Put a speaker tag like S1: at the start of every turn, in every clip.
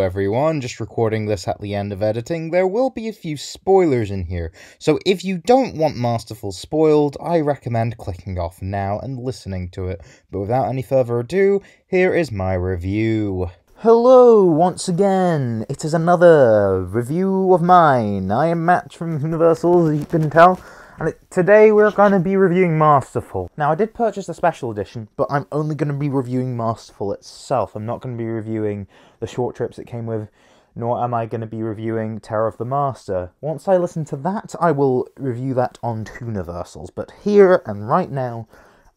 S1: Everyone, just recording this at the end of editing. There will be a few spoilers in here, so if you don't want Masterful spoiled, I recommend clicking off now and listening to it. But without any further ado, here is my review. Hello, once again. It is another review of mine. I am Matt from Whoniversal, as you can tell. And today we're going to be reviewing Masterful. Now, I did purchase the special edition, but I'm only going to be reviewing Masterful itself. I'm not going to be reviewing the short trips it came with, nor am I going to be reviewing Terror of the Master. Once I listen to that, I will review that on Whoniversals. But here and right now,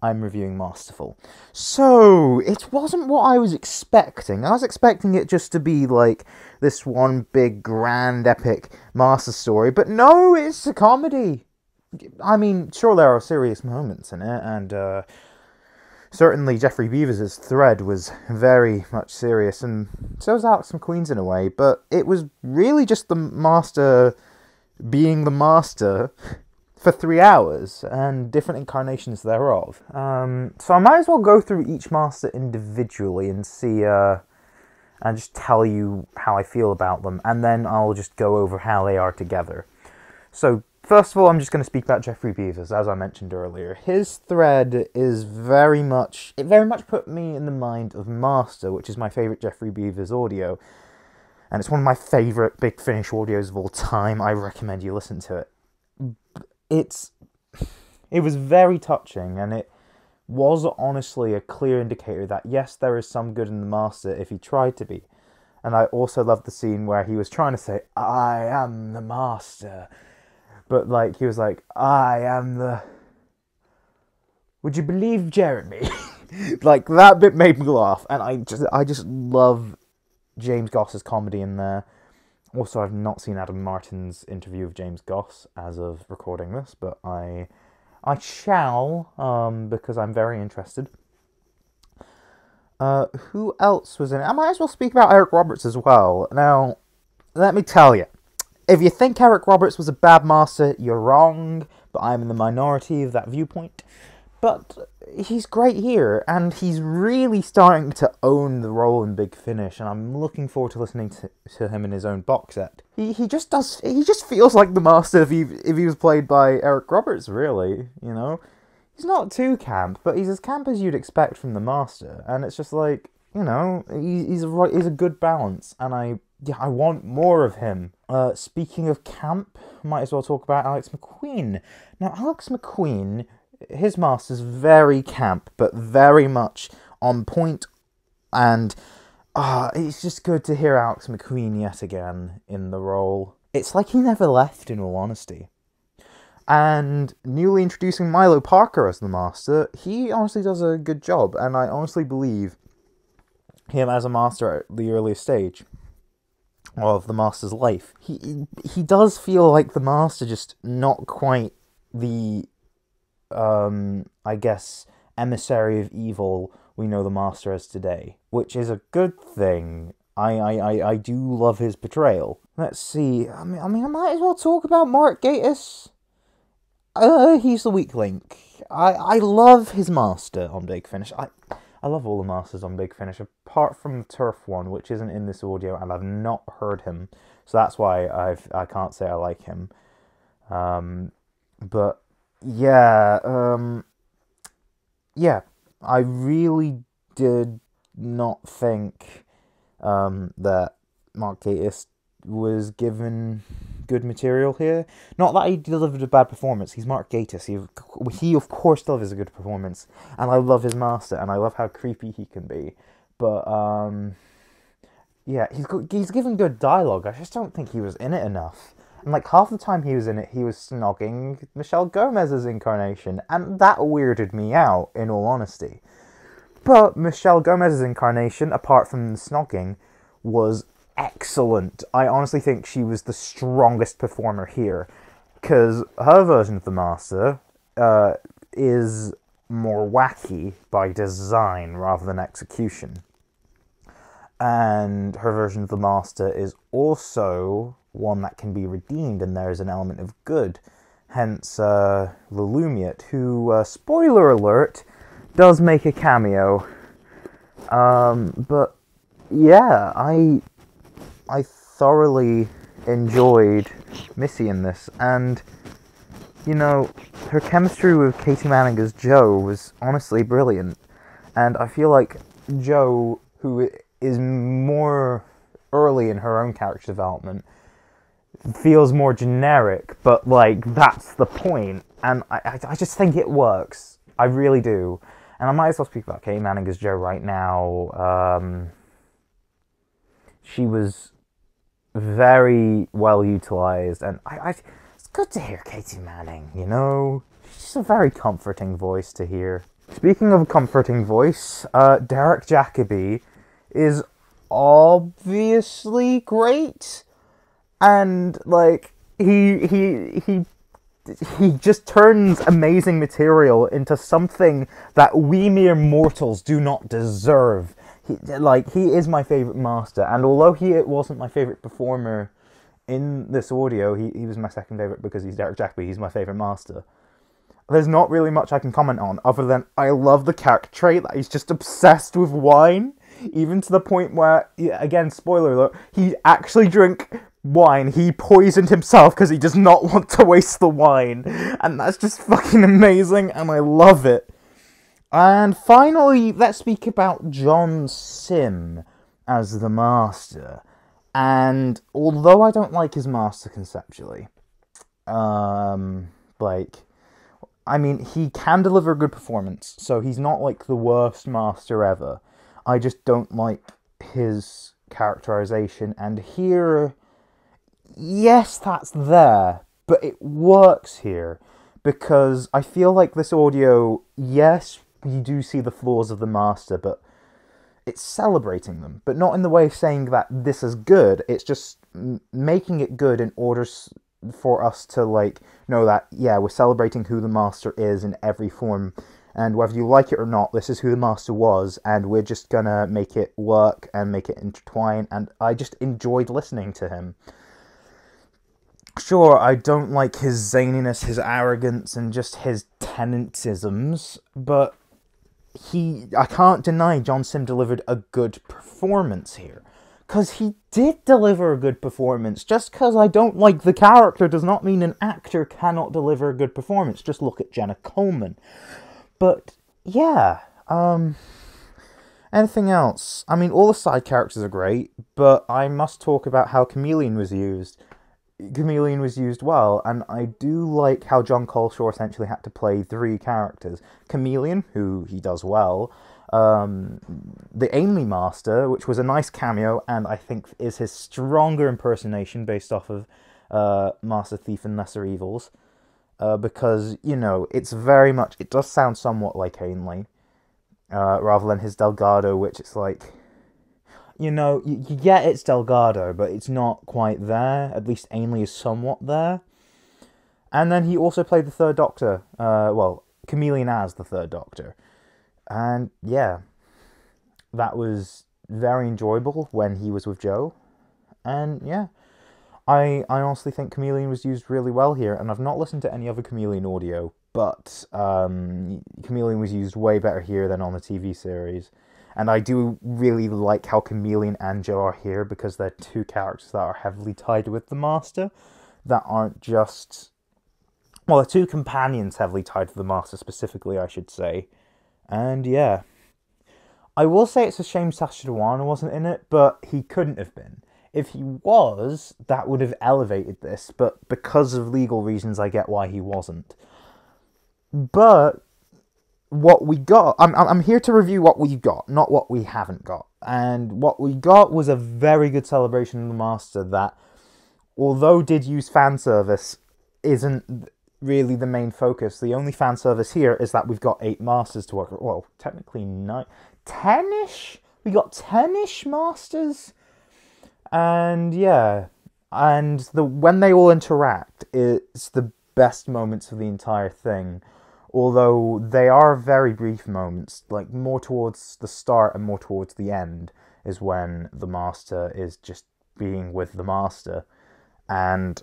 S1: I'm reviewing Masterful. So, it wasn't what I was expecting. I was expecting it just to be like this one big, grand, epic master story, but no, it's a comedy. I mean, sure, there are serious moments in it, and uh, certainly Geoffrey Beevers' thread was very much serious, and so was Alex Macqueen's in a way, but it was really just the master being the master for three hours and different incarnations thereof. Um, so I might as well go through each master individually and see, uh, and just tell you how I feel about them, and then I'll just go over how they are together. So First of all, I'm just going to speak about Geoffrey Beevers, as I mentioned earlier. His thread is very much, it very much put me in the mind of Master, which is my favourite Geoffrey Beevers audio. And it's one of my favourite Big Finish audios of all time. I recommend you listen to it. It's, it was very touching, and it was honestly a clear indicator that yes, there is some good in the Master if he tried to be. And I also loved the scene where he was trying to say, I am the Master but like he was like, I am the. Would you believe Jeremy? like that bit made me laugh, and I just I just love James Goss's comedy in there. Also, I've not seen Adam Martin's interview of James Goss as of recording this, but I I shall um, because I'm very interested. Uh, who else was in it? I might as well speak about Eric Roberts as well. Now, let me tell you, if you think Eric Roberts was a bad master, you're wrong, but I'm in the minority of that viewpoint. But he's great here, and he's really starting to own the role in Big Finish, and I'm looking forward to listening to, to him in his own box set. He he just does he just feels like the master if he if he was played by Eric Roberts, really, you know. He's not too camp, but he's as camp as you'd expect from the master, and it's just like you know he, he's a he's a good balance, and I yeah, I want more of him. Uh, speaking of camp, might as well talk about Alex Macqueen. Now, Alex Macqueen, his master's very camp, but very much on point, and uh, it's just good to hear Alex Macqueen yet again in the role. It's like he never left, in all honesty. And newly introducing Milo Parker as the master, he honestly does a good job, and I honestly believe him as a master at the earliest stage of the master's life. He he does feel like the master just not quite the um I guess emissary of evil we know the master as today, which is a good thing. I I, I, I do love his portrayal. Let's see. I mean I mean I might as well talk about Mark Gatiss. Uh, he's the weak link. I, I love his master on Big Finish. I I love all the masters on Big Finish, apart from the Turf one, which isn't in this audio, and I've not heard him, so that's why I've I can't say I like him. Um, but yeah, um, yeah, I really did not think um, that Mark Gatiss was given good material here. Not that he delivered a bad performance. He's Mark Gatiss. He, he of course delivers a good performance, and I love his master, and I love how creepy he can be. But um, yeah, he's got, he's given good dialogue. I just don't think he was in it enough. And like half the time he was in it, he was snogging Michelle Gomez's incarnation, and that weirded me out. In all honesty, but Michelle Gomez's incarnation, apart from the snogging, was excellent. I honestly think she was the strongest performer here because her version of the Master uh, is more wacky by design rather than execution. And her version of the Master is also one that can be redeemed, and there is an element of good. Hence, uh, who, uh, spoiler alert, does make a cameo. Um, but yeah, I I thoroughly enjoyed Missy in this, and you know, her chemistry with Katy Manning as Jo was honestly brilliant, and I feel like Jo, who is more early in her own character development, feels more generic, but like that's the point, and I, I, I just think it works. I really do, and I might as well speak about Katy Manning as Jo right now. Um, she was very well utilized, and I, I, it's good to hear Katy Manning. You know, she's a very comforting voice to hear. Speaking of a comforting voice, uh, Derek Jacobi is obviously great, and like he he he he just turns amazing material into something that we mere mortals do not deserve he like he is my favorite master, and although he wasn't my favorite performer in this audio, he, he was my second favorite because he's Derek Jacobi. He's my favorite master. There's not really much I can comment on other than I love the character trait that he's just obsessed with wine, even to the point where, again, spoiler alert, he actually drank wine. He poisoned himself because he does not want to waste the wine, and that's just fucking amazing, and I love it. And finally, let's speak about John Simm as the Master. And although I don't like his Master conceptually, um, like, I mean, he can deliver a good performance, so he's not like the worst Master ever. I just don't like his characterization, and here, yes, that's there, but it works here because I feel like this audio, yes, you do see the flaws of the master, but it's celebrating them, but not in the way of saying that this is good. It's just making it good in order for us to like know that yeah, we're celebrating who the master is in every form, and whether you like it or not, this is who the master was, and we're just gonna make it work and make it intertwine. And I just enjoyed listening to him. Sure, I don't like his zaniness, his arrogance, and just his Tennantisms, but he I can't deny John Simm delivered a good performance here. Cause he did deliver a good performance. Just because I don't like the character does not mean an actor cannot deliver a good performance. Just look at Jenna Coleman. But yeah, um anything else? I mean all the side characters are great, but I must talk about how Kamelion was used. Kamelion was used well, and I do like how John Culshaw essentially had to play three characters. Kamelion, who he does well, um, the Ainley Master, which was a nice cameo, and I think is his stronger impersonation based off of uh, Master Thief and Lesser Evils, uh, because, you know, it's very much, it does sound somewhat like Ainley, uh, rather than his Delgado, which it's like you know, you, get it's Delgado, but it's not quite there. At least Ainley is somewhat there. And then he also played the Third Doctor. Uh, well, Kamelion as the Third Doctor. And yeah, that was very enjoyable when he was with Jo. And yeah, I I honestly think Kamelion was used really well here. And I've not listened to any other Kamelion audio, but um, Kamelion was used way better here than on the TV series. And I do really like how Kamelion and Jo are here because they're two characters that are heavily tied with the Master, that aren't just. Well, they're two companions heavily tied to the Master, specifically, I should say. And yeah. I will say it's a shame Sacha Dhawan wasn't in it, but he couldn't have been. If he was, that would have elevated this, but because of legal reasons, I get why he wasn't. But what we got. I'm, I'm here to review what we got, not what we haven't got. And what we got was a very good celebration of the Master that, although did use fan service, isn't really the main focus. The only fan service here is that we've got eight Masters to work with. Well, technically nine. Ten-ish? We got ten-ish Masters? And yeah. And the when they all interact, it's the best moments of the entire thing although they are very brief moments, like more towards the start and more towards the end is when the master is just being with the master. And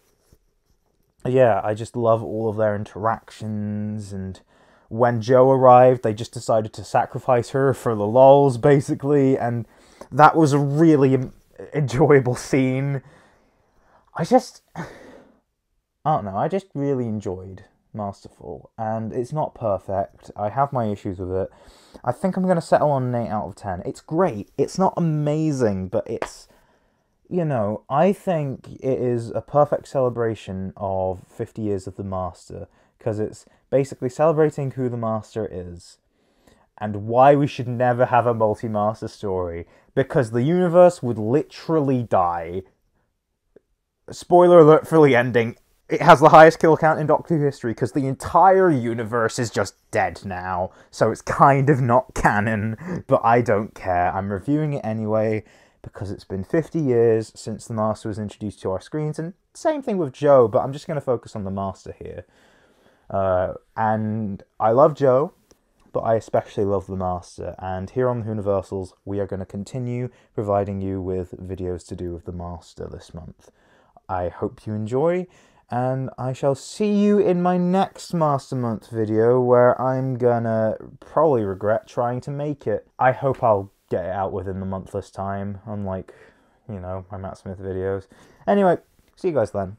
S1: yeah, I just love all of their interactions and when Jo arrived, they just decided to sacrifice her for the lols basically and that was a really enjoyable scene. I just, I don't know. I just really enjoyed Masterful, and it's not perfect. I have my issues with it. I think I'm going to settle on an 8 out of 10. It's great. It's not amazing, but it's, you know, I think it is a perfect celebration of 50 years of the Master because it's basically celebrating who the Master is and why we should never have a multi Master story because the universe would literally die. Spoiler alert for the ending it has the highest kill count in Doctor Who history because the entire universe is just dead now, so it's kind of not canon, but I don't care. I'm reviewing it anyway because it's been 50 years since the Master was introduced to our screens, and same thing with Jo, but I'm just going to focus on the Master here. Uh, and I love Jo, but I especially love the Master, and here on the Whoniversals, we are going to continue providing you with videos to do with the Master this month. I hope you enjoy and I shall see you in my next Master Month video where I'm gonna probably regret trying to make it. I hope I'll get it out within the month this time, unlike, you know, my Matt Smith videos. Anyway, see you guys then.